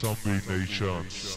Zombie Nations.